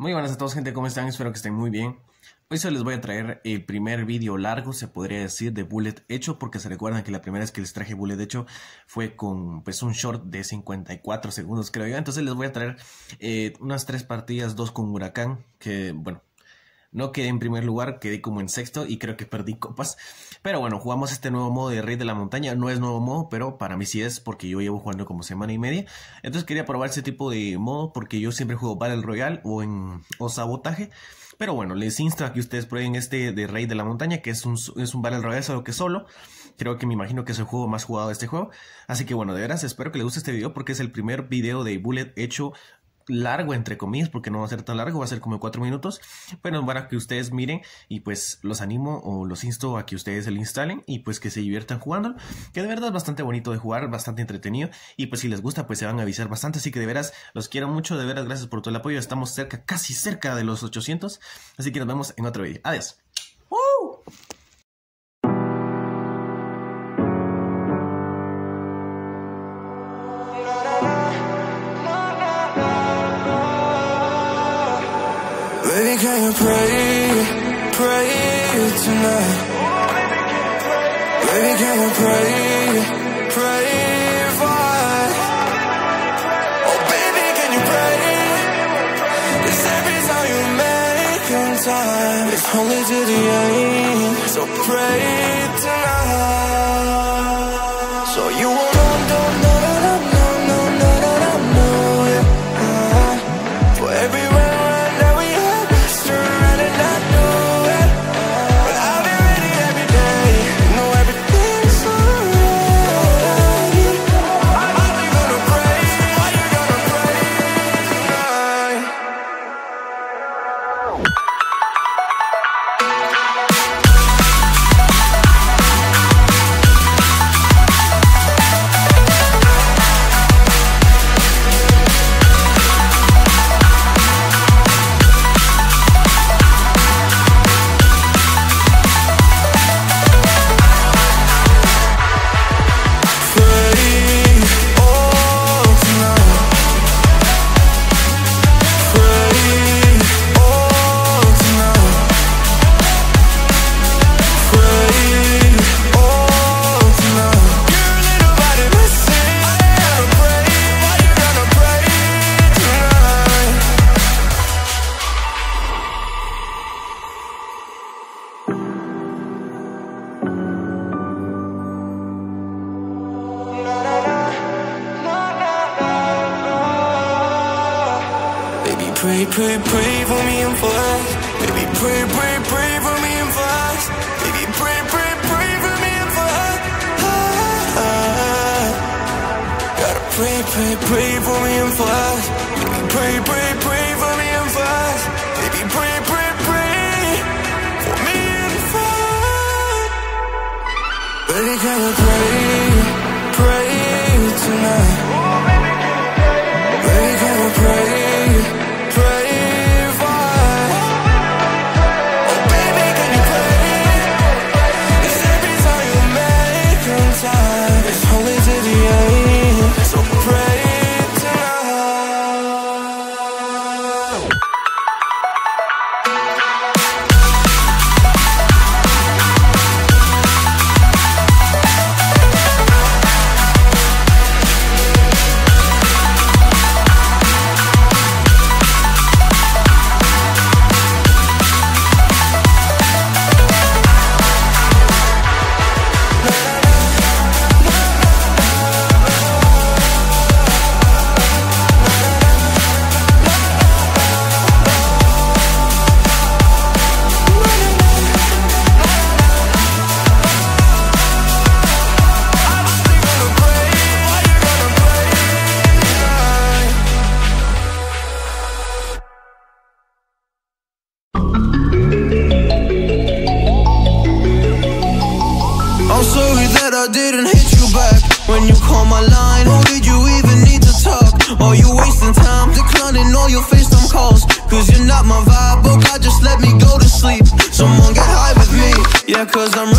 Muy buenas a todos gente, ¿cómo están? Espero que estén muy bien. Hoy se les voy a traer el primer vídeo largo, se podría decir, de Bullet hecho, porque se recuerdan que la primera vez que les traje Bullet hecho fue con pues un short de 54 segundos creo yo. Entonces les voy a traer eh, unas tres partidas, dos con Huracán, que bueno, no quedé en primer lugar, quedé como en sexto y creo que perdí copas. Pero bueno, jugamos este nuevo modo de Rey de la Montaña. No es nuevo modo, pero para mí sí es porque yo llevo jugando como semana y media. Entonces quería probar ese tipo de modo porque yo siempre juego Battle Royale o en o Sabotaje. Pero bueno, les insto a que ustedes prueben este de Rey de la Montaña, que es un, es un Battle Royale solo que solo. Creo que me imagino que es el juego más jugado de este juego. Así que bueno, de veras espero que les guste este video porque es el primer video de Bullet hecho largo, entre comillas, porque no va a ser tan largo, va a ser como cuatro minutos. Bueno, para que ustedes miren y pues los animo o los insto a que ustedes se lo instalen y pues que se diviertan jugando, que de verdad es bastante bonito de jugar, bastante entretenido y pues si les gusta pues se van a avisar bastante, así que de veras los quiero mucho, de veras gracias por todo el apoyo, estamos cerca, casi cerca de los 800, así que nos vemos en otro video. Adiós. Can you pray, pray tonight? Baby, can you pray, pray for us? Oh, baby, can you pray? Cause every time you make in time, it's only to the end. So pray tonight. Pray, pray, pray for me and for us. Baby, pray, pray, pray for me and for us. Baby, pray, pray, pray for me and for us. Ah, Gotta pray, pray, pray for me and for us. Baby, pray, pray, pray for me and for us. Baby, pray, pray, pray for me and for us. Baby, can you I didn't hit you back when you call my line. Or did you even need to talk? Are you wasting time declining all your FaceTime calls? Cause you're not my vibe, oh God, just let me go to sleep. Someone get high with me. Yeah, cause I'm